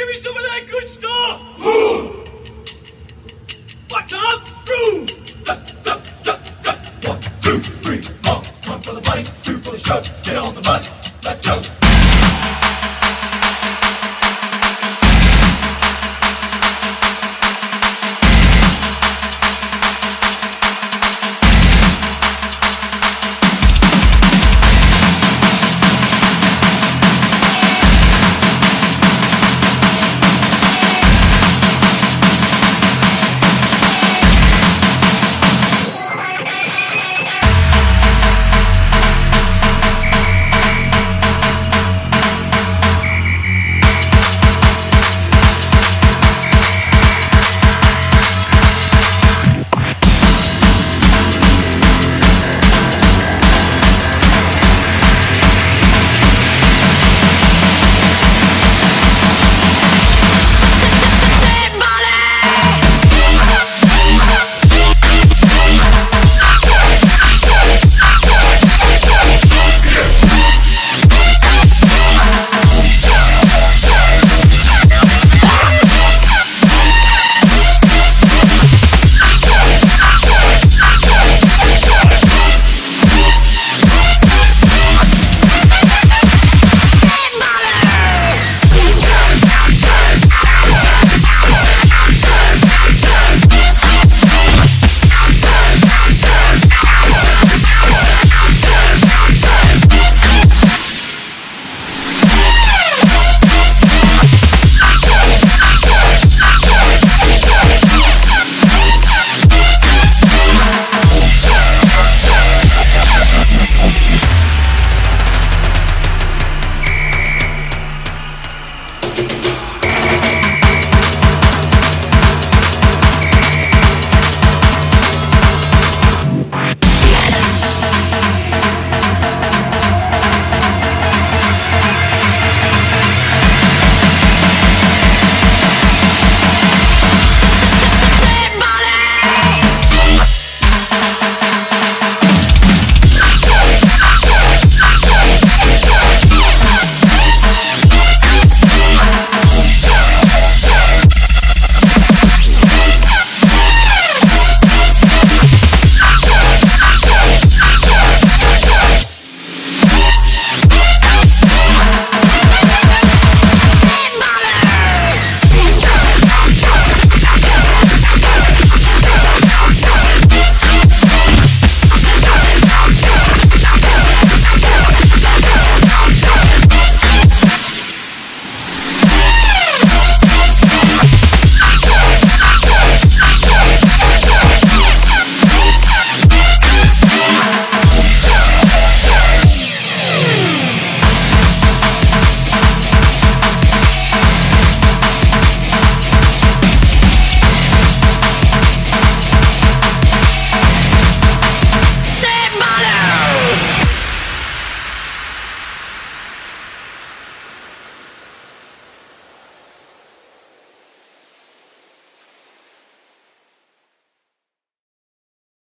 Give me some of that good stuff! What's up? Boom! One, two, three, four. One for the money, two for the show. Get on the bus.